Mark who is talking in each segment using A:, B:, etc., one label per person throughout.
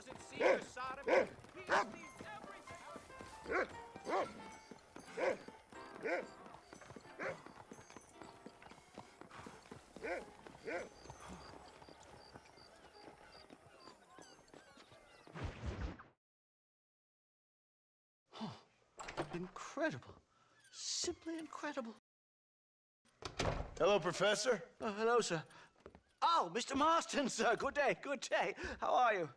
A: doesn't see the sodomy. He sees everything.
B: Incredible. Simply incredible.
C: Hello, Professor.
B: Oh, hello, sir. Oh, Mr. Marston, sir. Good day, good day. How are you?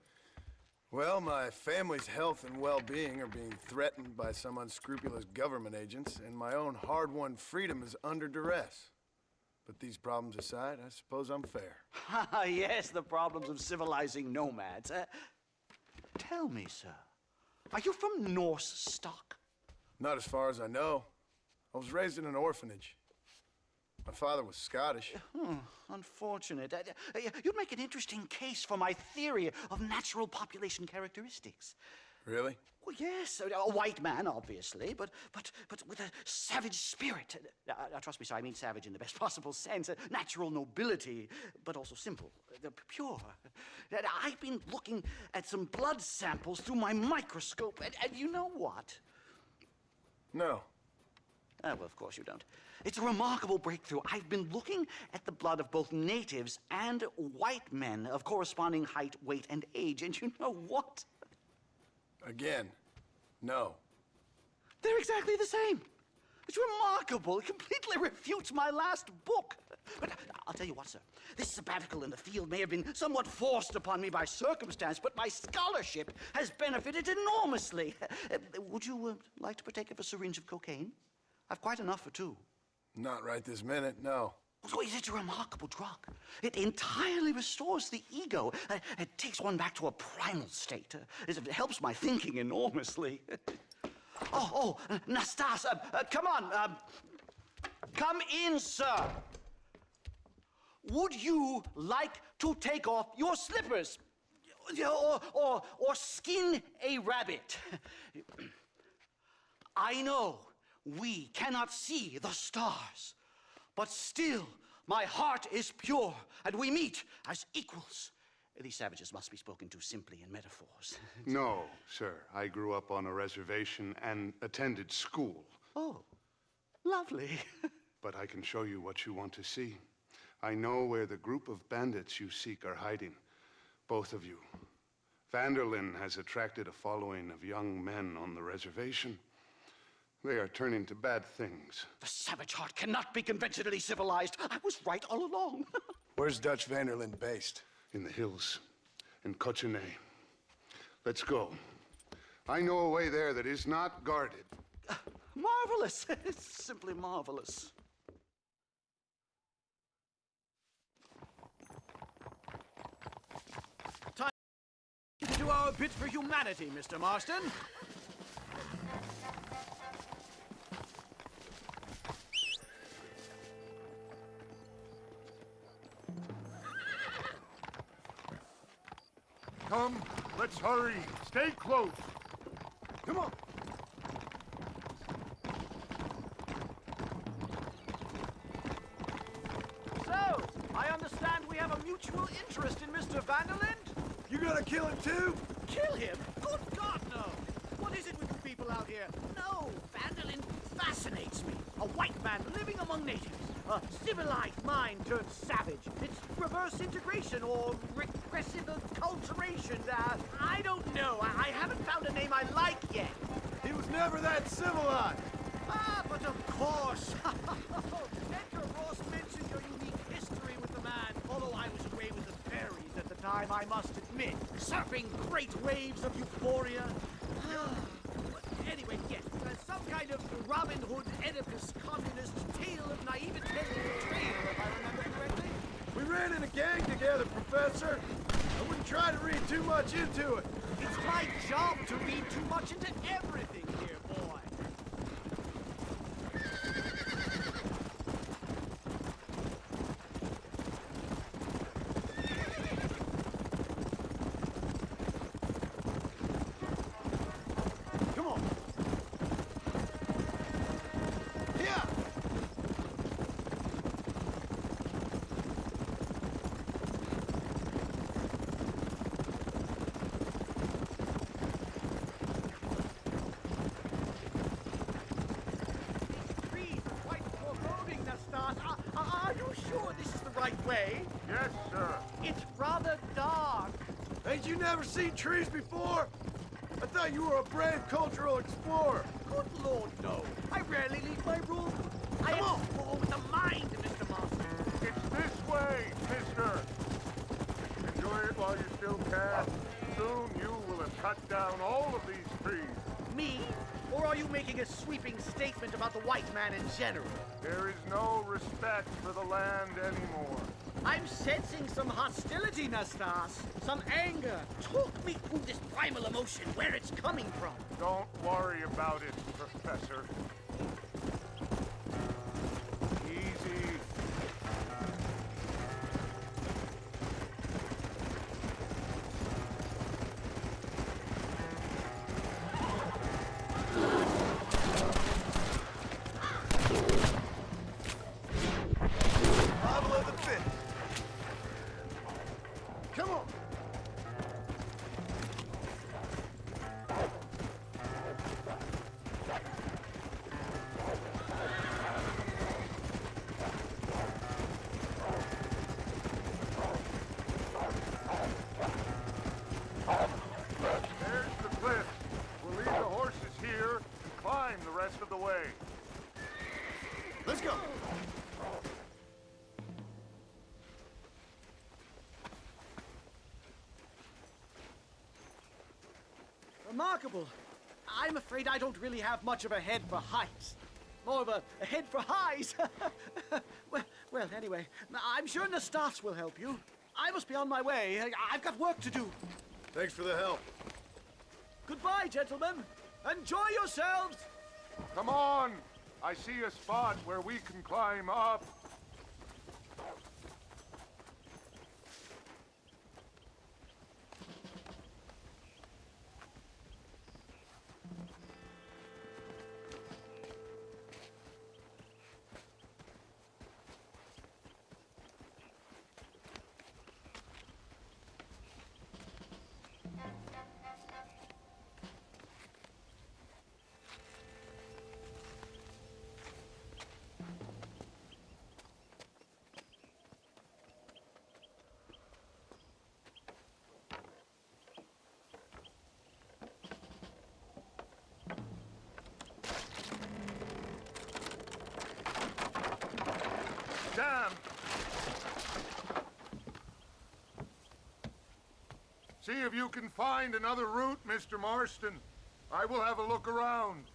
C: Well, my family's health and well-being are being threatened by some unscrupulous government agents, and my own hard-won freedom is under duress. But these problems aside, I suppose I'm fair.
B: Ah, yes, the problems of civilizing nomads. Uh, tell me, sir, are you from Norse stock?
C: Not as far as I know. I was raised in an orphanage. My father was Scottish.
B: Hmm, unfortunate. Uh, uh, you'd make an interesting case for my theory of natural population characteristics.
C: Really?
B: Well, yes, a, a white man, obviously, but but but with a savage spirit. Uh, uh, trust me, sir, I mean savage in the best possible sense. Uh, natural nobility, but also simple, uh, pure. Uh, I've been looking at some blood samples through my microscope, and, and you know what?
C: No.
B: Ah, well, of course you don't. It's a remarkable breakthrough. I've been looking at the blood of both natives and white men of corresponding height, weight, and age, and you know what?
C: Again, no.
B: They're exactly the same. It's remarkable. It completely refutes my last book. But I'll tell you what, sir. This sabbatical in the field may have been somewhat forced upon me by circumstance, but my scholarship has benefited enormously. Uh, would you uh, like to partake of a syringe of cocaine? I've quite enough for two.
C: Not right this minute, no.
B: Oh, it's a remarkable drug. It entirely restores the ego. Uh, It takes one back to a primal state. Uh, It helps my thinking enormously. Oh, oh, Nastas, uh, uh, come on. Um, come in, sir. Would you like to take off your slippers? Or, or, or skin a rabbit? I know we cannot see the stars, but still my heart is pure, and we meet as equals. These savages must be spoken to simply in metaphors.
D: No, sir. I grew up on a reservation and attended school.
B: oh, lovely.
D: But I can show you what you want to see. I know where the group of bandits you seek are hiding. Both of you. Van der Linde has attracted a following of young men on the reservation. They are turning to bad things.
B: the savage heart cannot be conventionally civilized. I was right all along.
C: Where's Dutch van der Linde based?
D: In the hills, in Cochinay. Let's go. I know a way there that is not guarded.
B: marvelous. It's simply marvelous.
A: Time To do our bit for humanity, Mr. Marston.
E: let's hurry. Stay close. Come on.
A: So, I understand we have a mutual interest in Mr. van der Linde?
C: You gonna kill him too?
A: Kill him? Good God, no! What is it with you people out here? No, van der Linde fascinates me. A white man living among natives. A civilized mind turned savage. It's reverse integration or regressive acculturation. Uh, I. I, I haven't found a name I like yet.
C: He was never that civilized.
A: Ah, but of course. Edgar Ross mentioned your unique history with the man. Although I was away with the fairies at the time, I must admit, surfing great waves of euphoria. But anyway, yes, uh, some kind of Robin Hood Oedipus communist tale of naivete and betrayal, if I remember correctly.
C: We ran in a gang together, Professor. I wouldn't try to read too much into it.
A: It's my job to read too much into everything here, boy.
C: Come on. Yeah.
B: right way?
D: Yes, sir.
B: It's rather dark.
C: Seen trees before? I thought you were a brave cultural explorer.
B: Good Lord, no. I rarely leave my room. I
C: Come on.
B: explore with the mind, Mr. Marston.
D: It's this way, mister. Enjoy it while you still can. Soon you will have cut down all of these trees.
B: Me? Or are you making a sweeping statement about the white man in general?
D: There is no respect for the land anymore.
B: I'm sensing some hostility, Nastas. Some anger. Talk me through this primal emotion, where it's coming from.
D: Don't worry about it, Professor. Rest of the way.
C: Let's go.
B: Remarkable. I'm afraid I don't really have much of a head for heights. More of a, a head for highs. well, well, anyway, I'm sure Nastas will help you. I must be on my way. I've got work to do.
C: Thanks for the help.
B: Goodbye, gentlemen. Enjoy yourselves.
D: Come on! I see a spot where we can climb up. See if you can find another route, Mr. Marston. I will have a look around.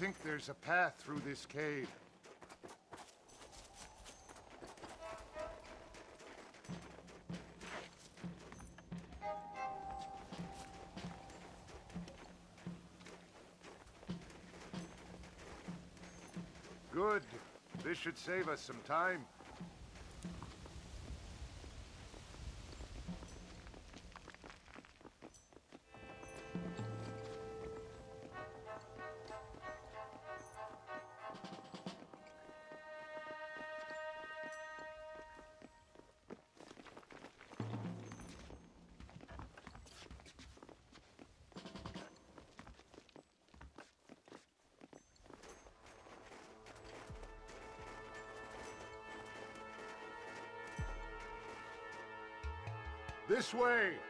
D: Think there's a path through this cave. Good. This should save us some time. This way!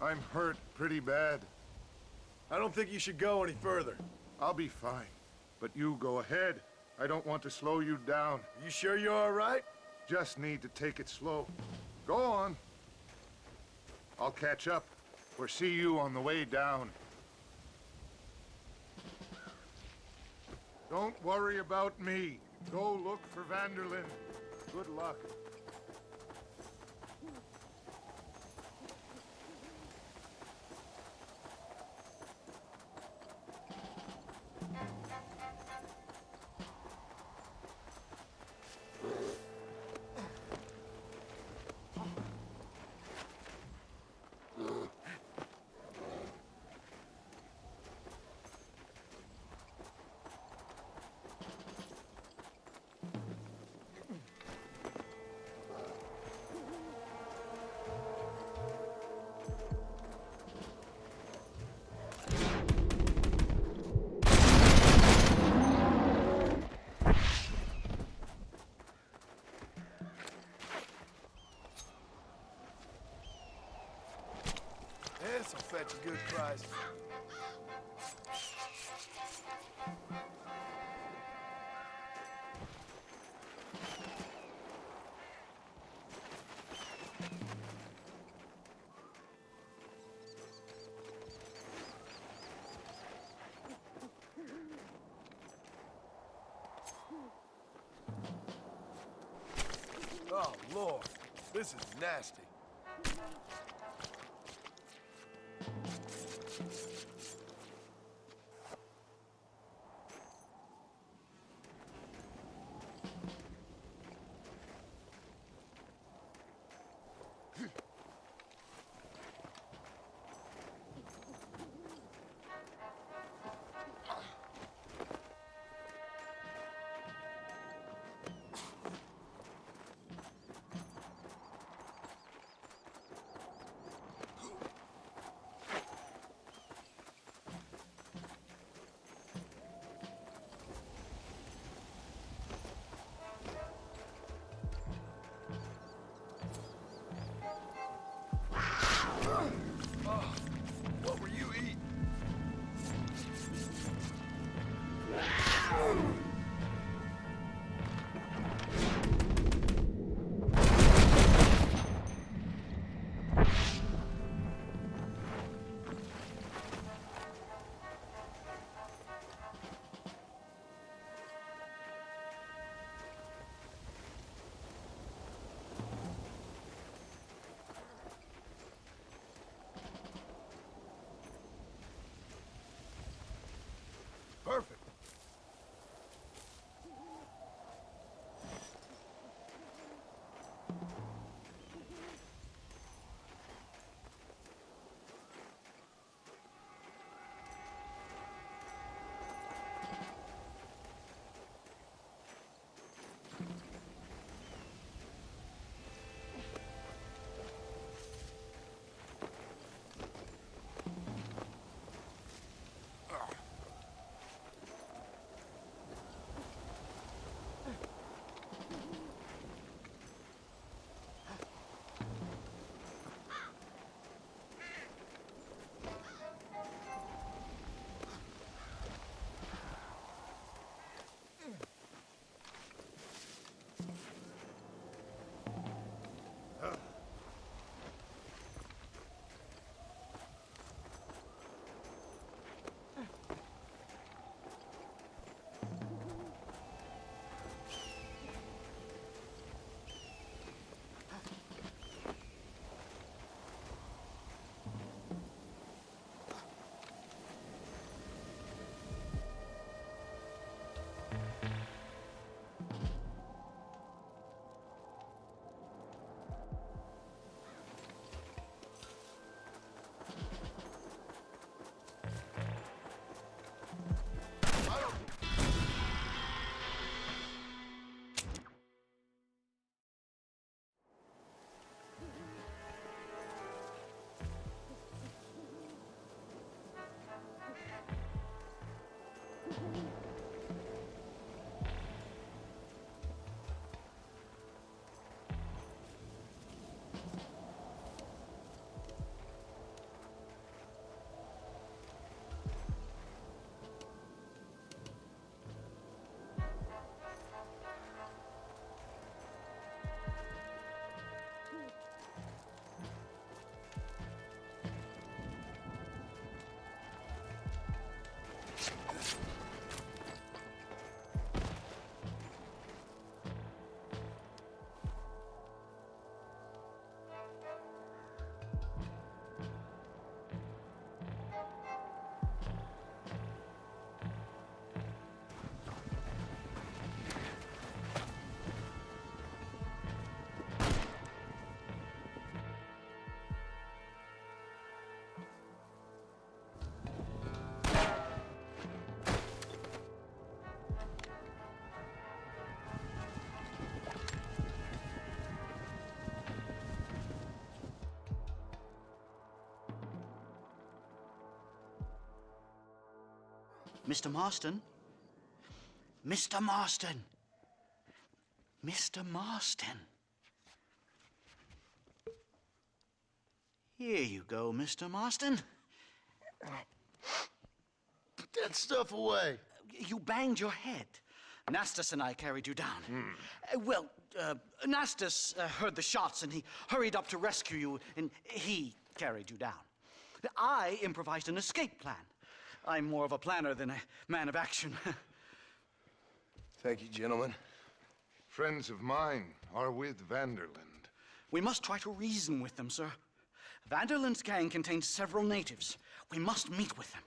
D: I'm hurt pretty bad.
C: I don't think you should go any further.
D: I'll be fine. But you go ahead. I don't want to slow you down.
C: You sure you're all right?
D: Just need to take it slow. Go on. I'll catch up, or see you on the way down. Don't worry about me. Go look for van der Linde. Good luck.
C: This'll fetch a good price. Oh, Lord. This is nasty.
B: Mr. Marston? Mr. Marston! Mr. Marston! Here you go, Mr. Marston.
C: Put that stuff away.
B: You banged your head. Nastas and I carried you down. Uh, well, uh, Nastas uh, heard the shots and he hurried up to rescue you, and he carried you down. I improvised an escape plan. I'm more of a planner than a man of action.
C: Thank you, gentlemen.
D: Friends of mine are with van der Linde.
B: we must try to reason with them, sir. Van der Linde's gang contains several natives. We must meet with them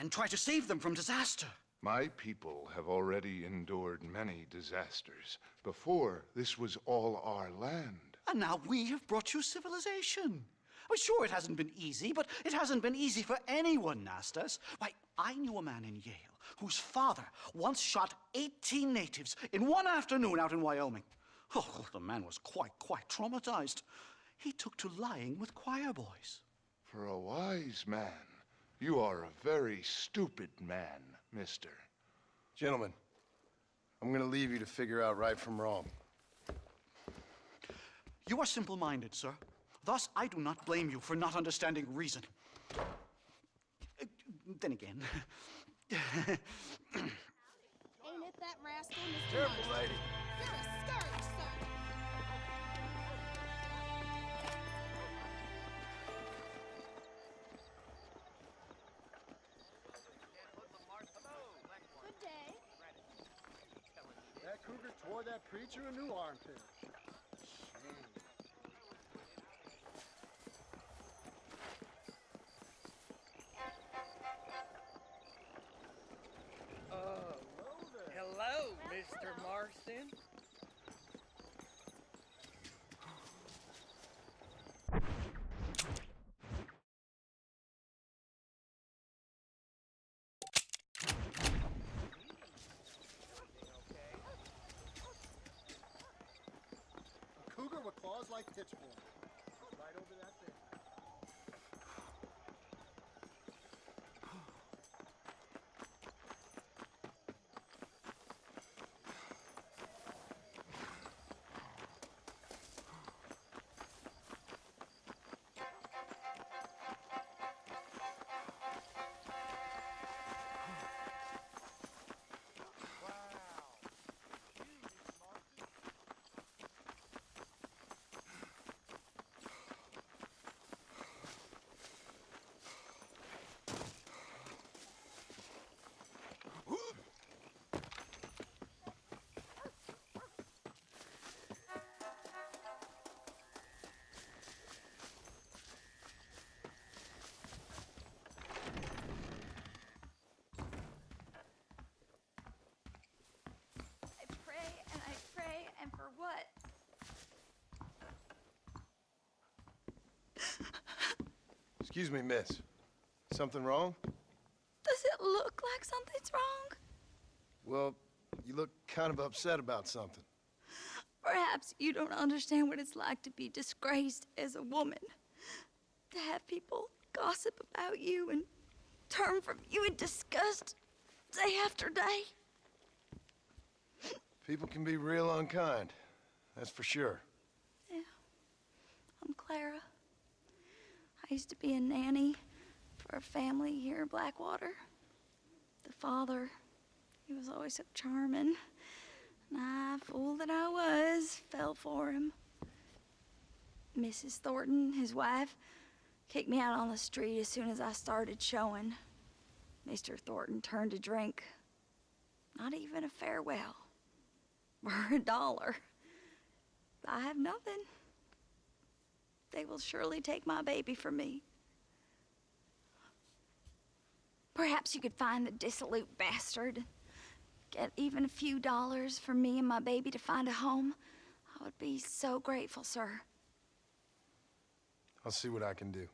B: and try to save them from disaster.
D: My people have already endured many disasters. Before, this was all our land.
B: And now we have brought you civilization. Well, sure, it hasn't been easy, but it hasn't been easy for anyone, Nastas. Why, I knew a man in Yale whose father once shot 18 natives in one afternoon out in Wyoming. Oh, the man was quite, quite traumatized. He took to lying with choir boys.
D: For a wise man, you are a very stupid man, mister.
C: Gentlemen, I'm gonna leave you to figure out right from wrong.
B: You are simple minded, sir. Thus, I do not blame you for not understanding reason. Then again,
F: Ain't it that rascal, Mr.
C: Careful,
F: Marston?
C: lady.
F: You're a scourge, sir. Good day.
G: That cougar tore that preacher a new armpit.
H: Mr. Marston.
C: Excuse me, miss. Something wrong?
I: Does it look like something's wrong?
C: Well, you look kind of upset about something.
I: Perhaps you don't understand what it's like to be disgraced as a woman. To have people gossip about you and turn from you in disgust day after day.
C: People can be real unkind. That's for sure.
I: Yeah. I'm Clara. Used to be a nanny for a family here in Blackwater. The father, he was always so charming. And I, fool that I was, fell for him. Mrs. Thornton, his wife, kicked me out on the street as soon as I started showing. Mr. Thornton turned to drink. Not even a farewell. Or a dollar. I have nothing. They will surely take my baby from me. Perhaps you could find the dissolute bastard. Get even a few dollars for me and my baby to find a home. I would be so grateful, sir.
C: I'll see what I can do.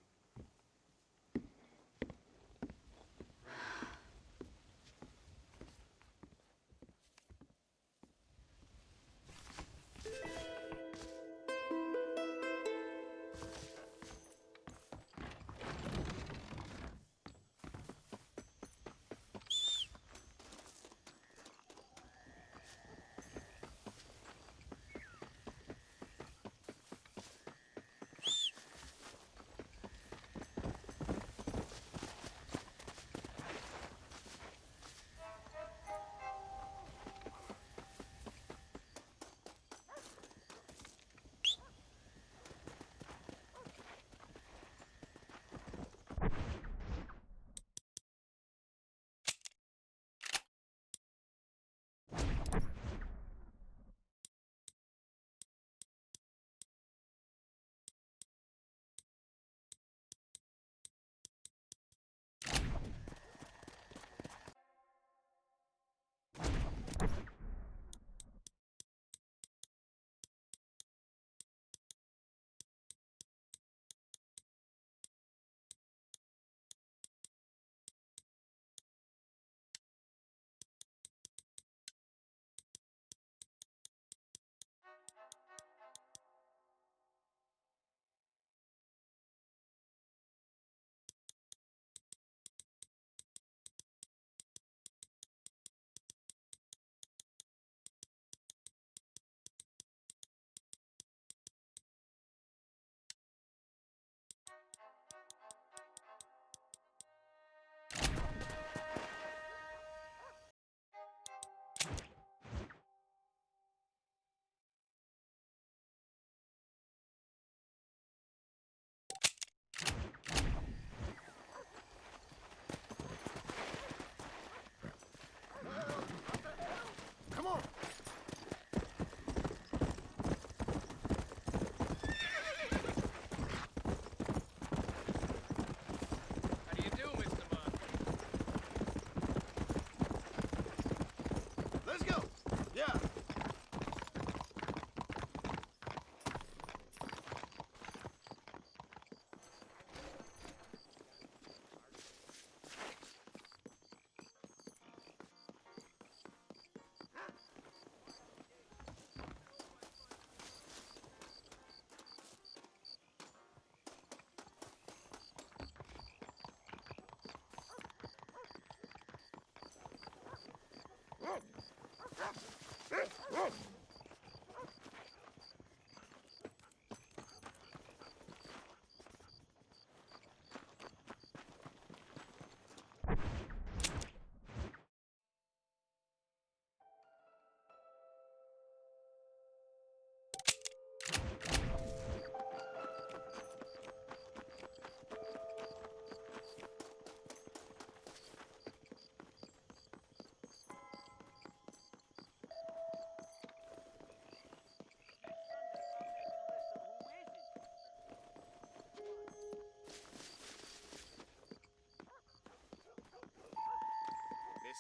C: Whoa!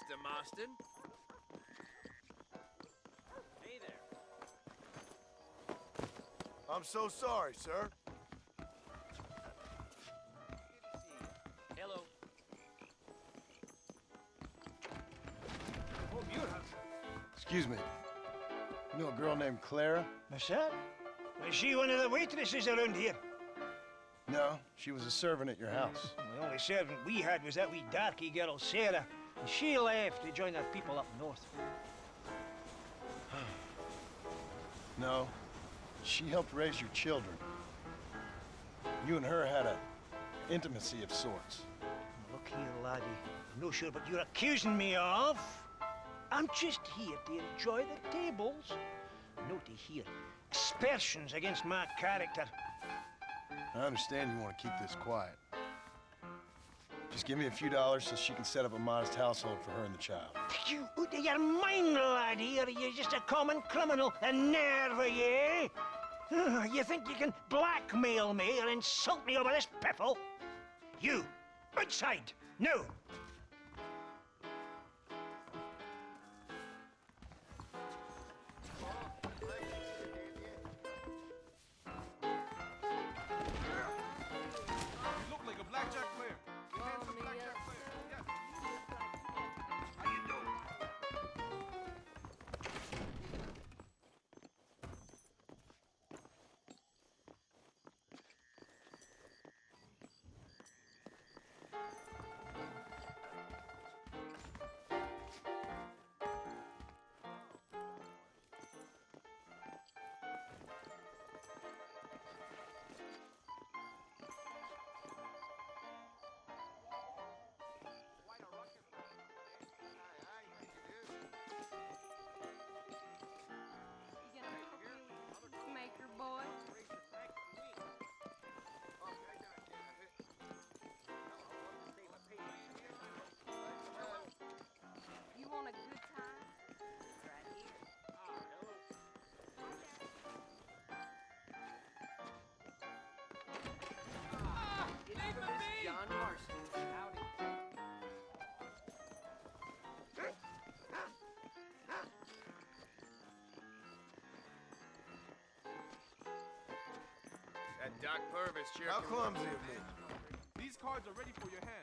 J: Mr. Marston. Hey there.
C: I'm so sorry, sir.
J: Hello.
K: Oh, Muirhouse.
C: Excuse me. You know a girl named Clara?
K: Myself? Is she one of the waitresses around here?
C: No, she was a servant at your mm, house.
K: The only servant we had was that wee darky girl, Sarah. And she left to join our people up north.
C: No, she helped raise your children. You and her had a intimacy of sorts.
K: Look here, laddie. I'm no sure what you're accusing me of. I'm just here to enjoy the tables, not to hear aspersions against my character.
C: I understand you want to keep this quiet. Just give me a few dollars so she can set up a modest household for her and the child.
K: You out of your mind, laddie, You're just a common criminal? A nerve, you? You think you can blackmail me or insult me over this piffle? You, outside, no!
L: That Doc Purvis chair.
C: How clumsy of me.
L: These cards are ready for your hand.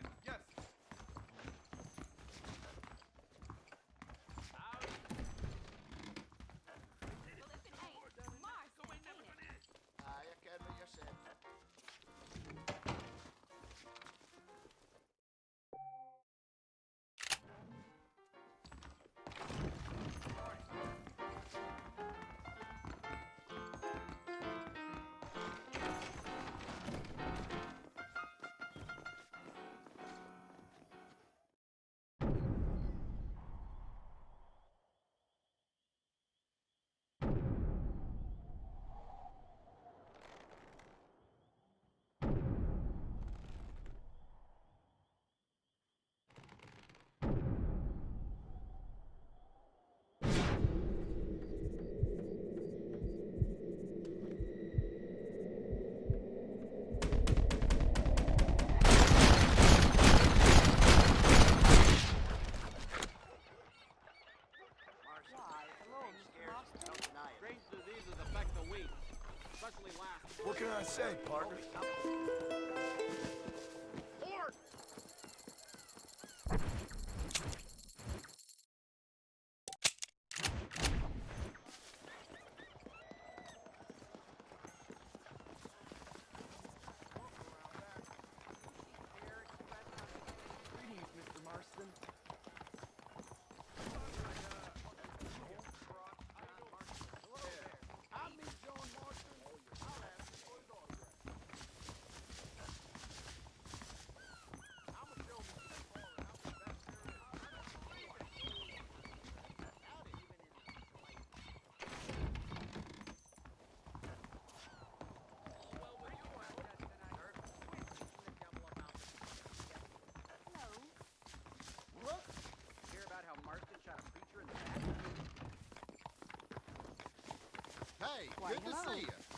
C: I say, partner?
A: Port!
J: Greetings, Mr. Marston.
A: I'm Miss Joan Marston. I'll ask you for his autograph. I'm a showman. I'm the best there is.
F: Hello.
A: Hear about how Marston shot a preacher in the back?
G: Hey,
F: Why,
G: good to see you.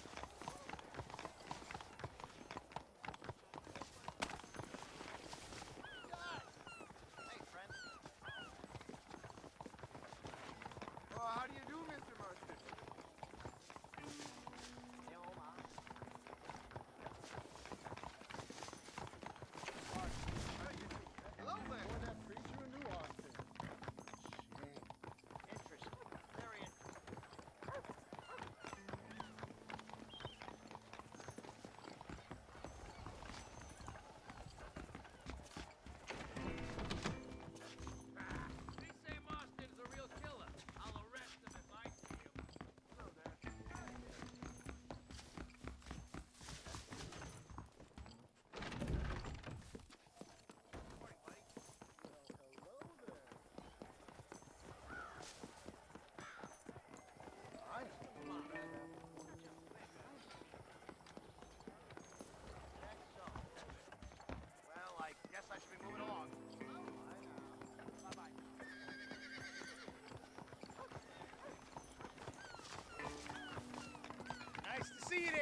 A: see it.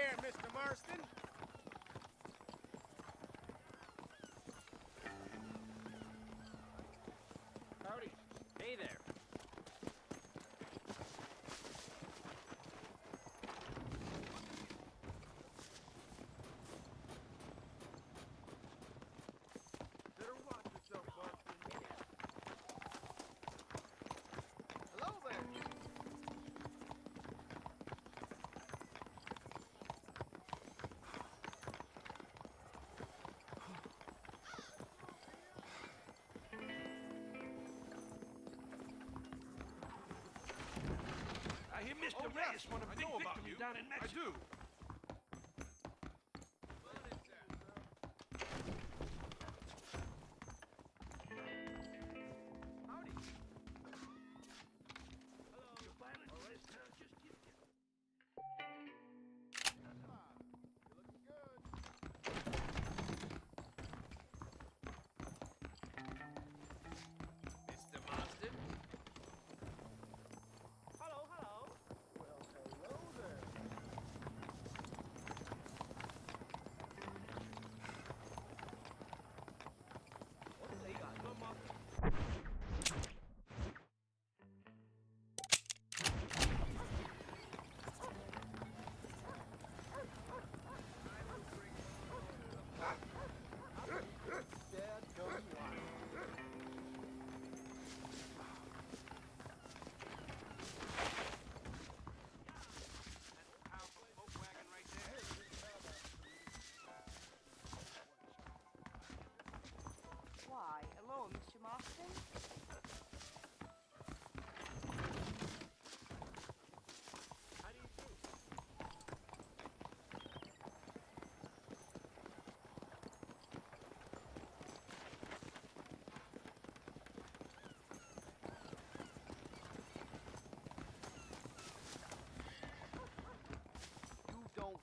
L: Want a big victim down in Mexico. I do.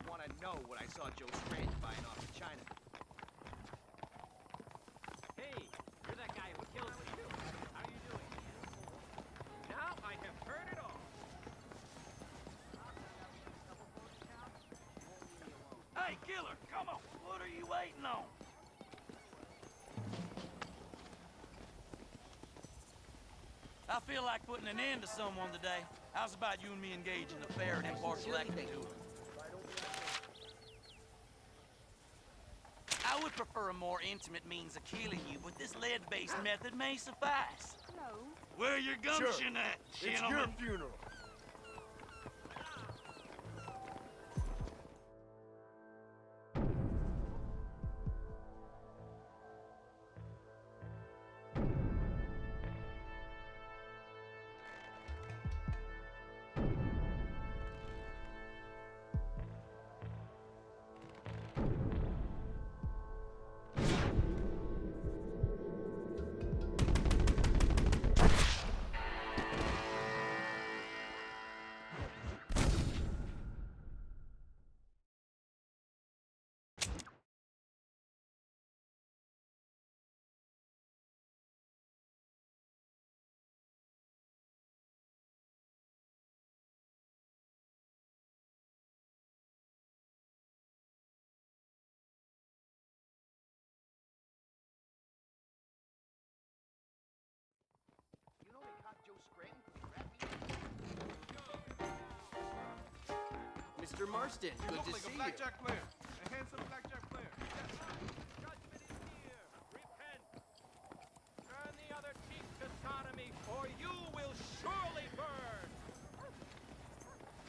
J: Want to know what I saw Joe Scranton buying off of China. Hey, you're that guy who killed me. How you doing? Now I have heard it all.
L: Hey, killer, come on. What are you waiting on? I feel like putting an end to someone today. How's about you and me engage in a fair and impartial acting tour? I prefer a more intimate means of killing you, but this lead-based method may suffice.
F: No.
L: Where your gumption at,
C: It's your funeral.
J: Mr. Marston, good to see you.
L: player. A handsome blackjack player.
J: Judgment is here. Repent. Turn the other cheek to sodomy, or you will surely burn.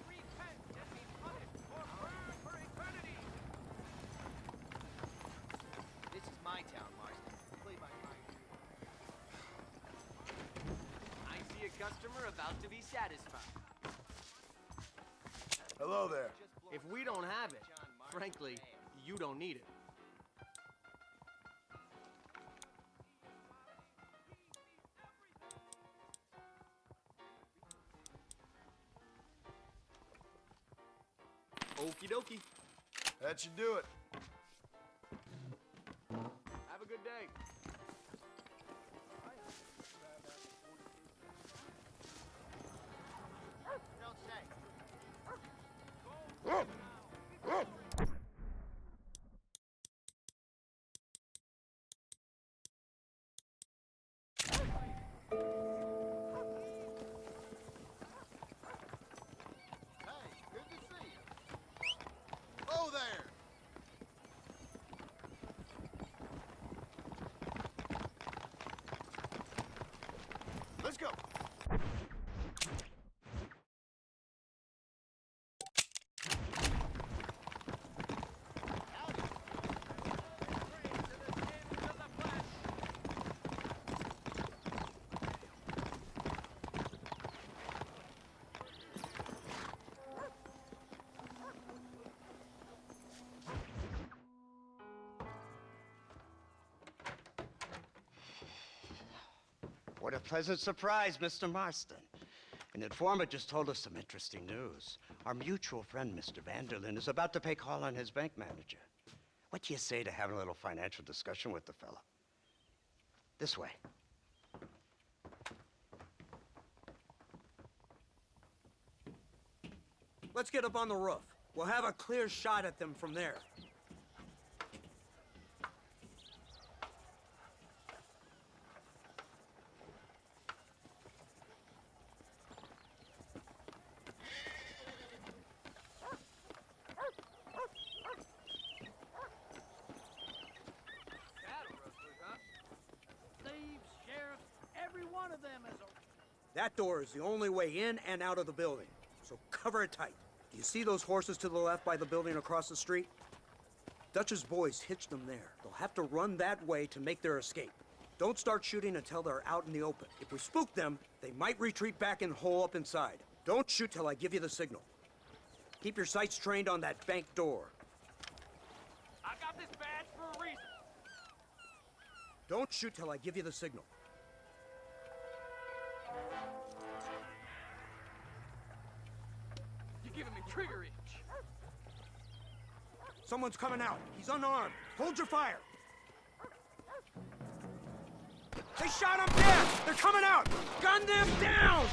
J: Repent and be punished, or burn for eternity. This is my town, Marston. Play by my. I see a customer about to be satisfied.
C: Hello there.
J: If we don't have it, frankly, you don't need it. Okie dokie.
C: That should do it.
J: Have a good day.
M: What a pleasant surprise, Mr. Marston. An informant just told us some interesting news. Our mutual friend, Mr. Van der Linde, is about to pay call on his bank manager. What do you say to having a little financial discussion with the fellow? This way.
N: Let's get up on the roof. We'll have a clear shot at them from there.
A: Thieves, sheriffs, every one of them is a...
N: That door is the only way in and out of the building, so cover it tight. Do you see those horses to the left by the building across the street? Dutch's boys hitched them there. They'll have to run that way to make their escape. Don't start shooting until they're out in the open. If we spook them, they might retreat back and hole up inside. Don't shoot till I give you the signal. Keep your sights trained on that bank door.
J: I got this badge for a reason.
N: Don't shoot till I give you the signal.
J: Giving me trigger itch.
N: Someone's coming out. He's unarmed. Hold your fire. They shot him dead! They're coming out! Gun them down!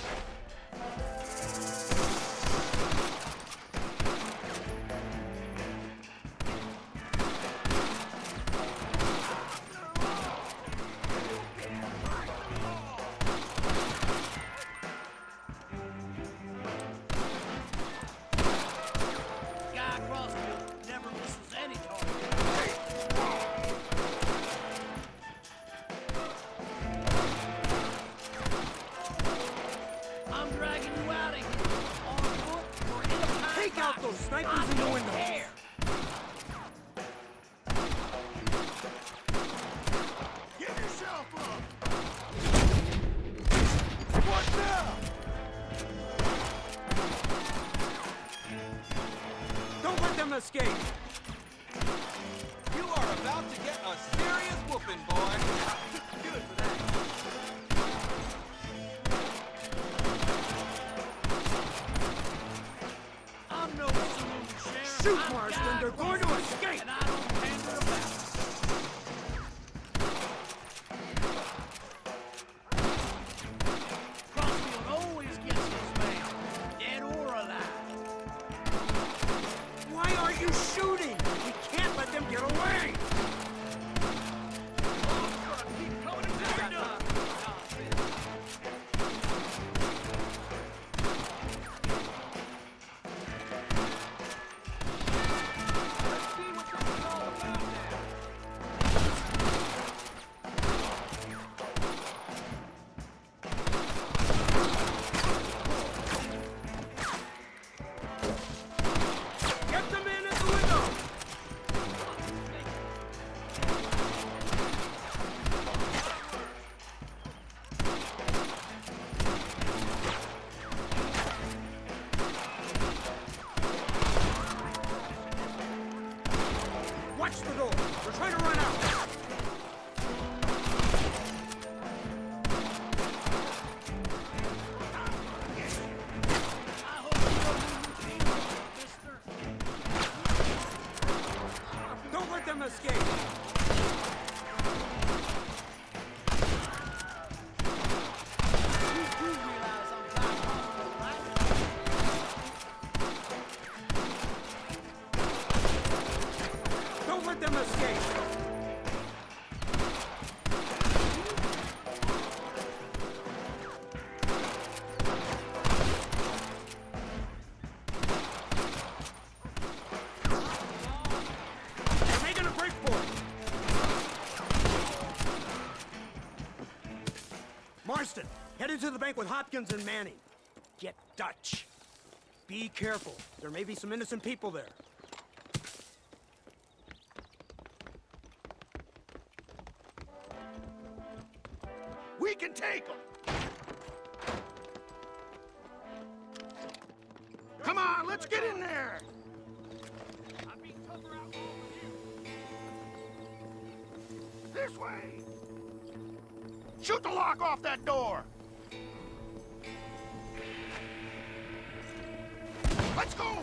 N: Break for it! Marston, head into the bank with Hopkins and Manning. Get Dutch. Be careful. There may be some innocent people there.
E: We can take them! Lock off that door! Let's go!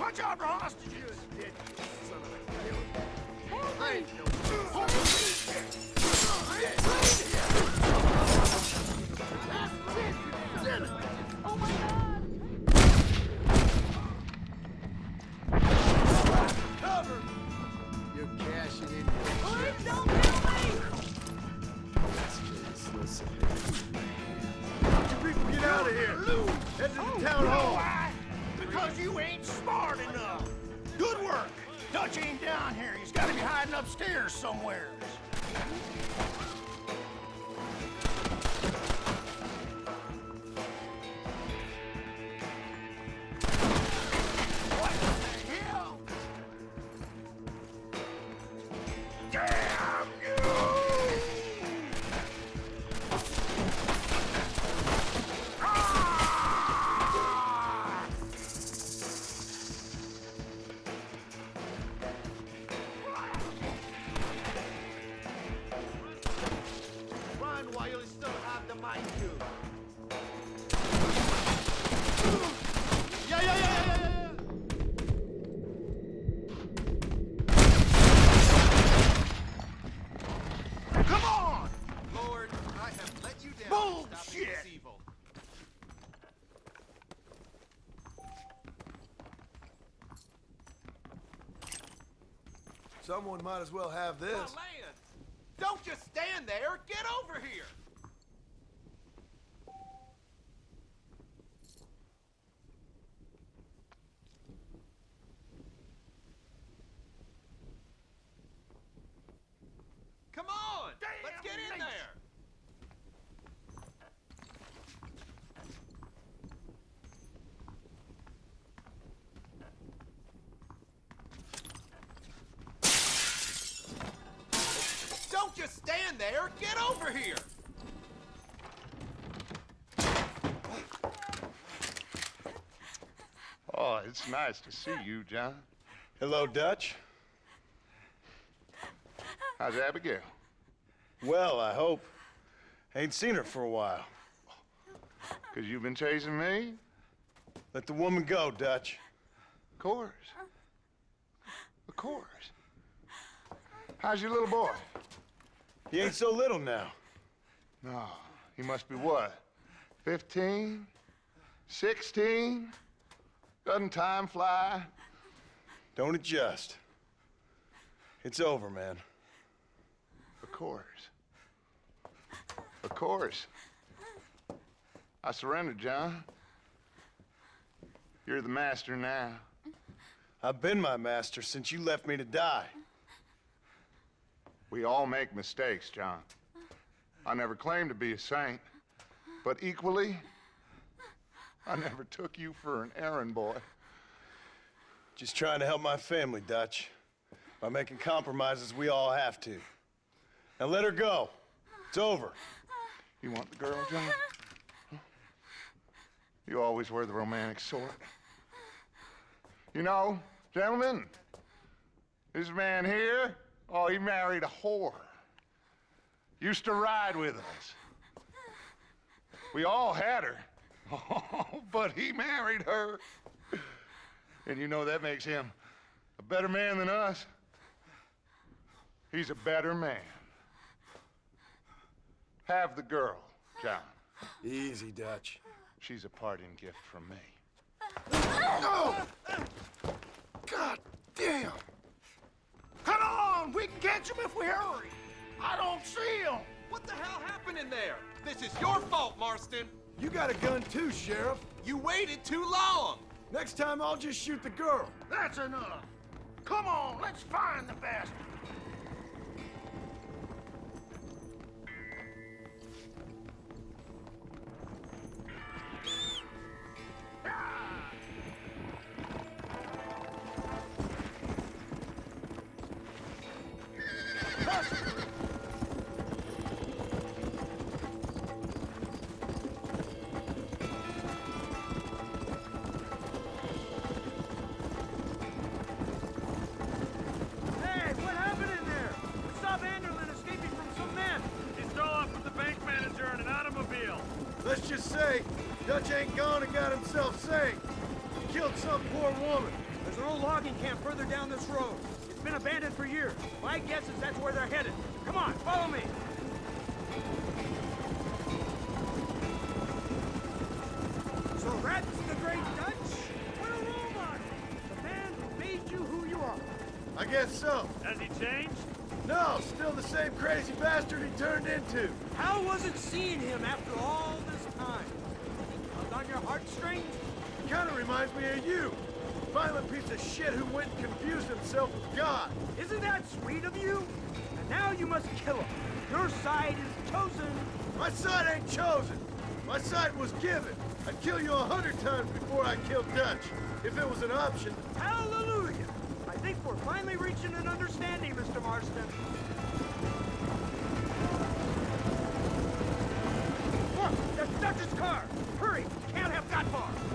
E: Watch out for hostages!
C: Someone might as well have this.
L: land! Don't just stand there. Get over here. Come on! Let's get in there! Don't just stand there! Get over here!
D: Oh, it's nice to see you, John.
C: Hello, Dutch.
D: How's Abigail?
C: Well, I hope. Ain't seen her for a while.
D: Because you've been chasing me?
C: Let the woman go, Dutch.
D: Of course. Of course. How's your little boy?
C: He ain't so little now.
D: No, he must be what? 15? 16? Doesn't time fly?
C: Don't adjust. It's over, man.
D: Of course. Of course. I surrendered, John. You're the master now.
C: I've been my master since you left me to die.
D: We all make mistakes, John. I never claimed to be a saint, but equally, I never took you for an errand boy.
C: Just trying to help my family, Dutch. By making compromises we all have to. Now let her go. It's over.
D: You want the girl, John? Huh? You always were the romantic sort. You know, gentlemen, this man here, oh, he married a whore. Used to ride with us. We all had her. Oh, but he married her. And you know that makes him a better man than us. He's a better man. Have the girl, John.
C: Easy, Dutch.
D: She's a parting gift from me.
E: No! God damn! Come on! We can catch him if we hurry! I don't see him!
L: What the hell happened in there? This is your fault, Marston!
C: You got a gun too, Sheriff.
L: You waited too long!
C: Next time I'll just shoot the girl.
E: That's enough! Come on, let's find the bastard!
C: Dutch ain't gone and got himself saved. He killed some poor woman.
N: There's an old logging camp further down this road. It's been abandoned for years. My guess is that's where they're headed. Come on, follow me. So that's the Great Dutch? What a role model! The man who made you who you are.
C: I guess so.
J: Has he changed?
C: No, still the same crazy bastard he turned into.
N: How was it seeing him after all this time? Tug on your?
C: Kind of reminds me of you. Violent piece of shit who went and confused himself with God.
N: Isn't that sweet of you? And now you must kill him. Your side is chosen.
C: My side ain't chosen. My side was given. I'd kill you a hundred times before I killed Dutch. If it was an option.
N: Hallelujah! I think we're finally reaching an understanding, Mr. Marston. Look, that's Dutch's car. Can't far.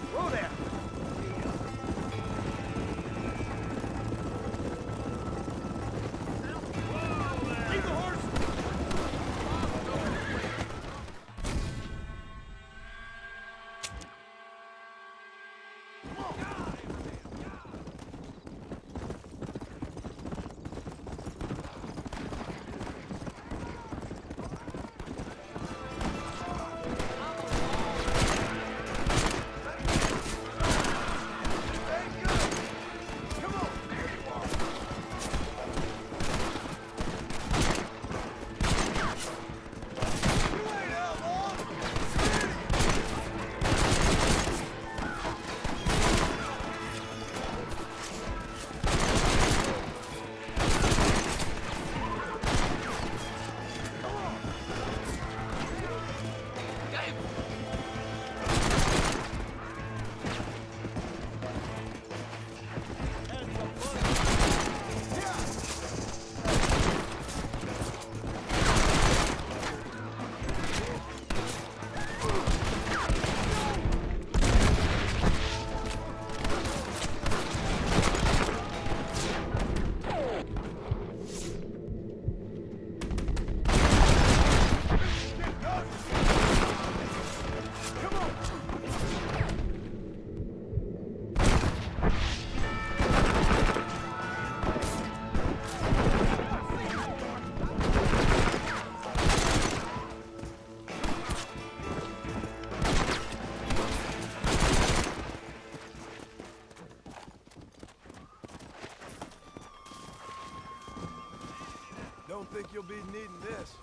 C: Think you'll be needing this.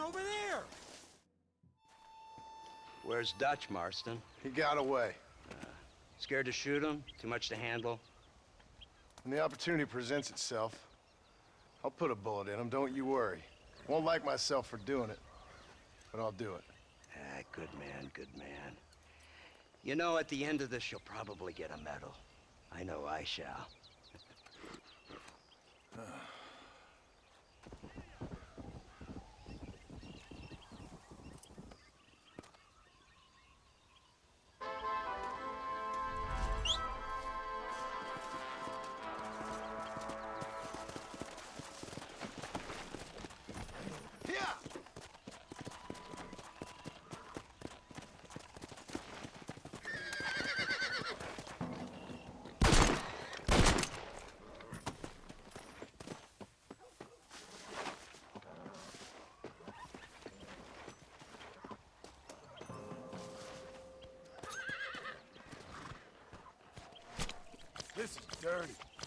N: Over here.
M: Where's Dutch, Marston?
C: He got away.
M: Scared to shoot him? Too much to handle?
C: When the opportunity presents itself, I'll put a bullet in him, don't you worry. Won't like myself for doing it, but I'll do it.
M: Ah, good man, good man. You know, at the end of this, you'll probably get a medal. I know I shall.
C: Dirty.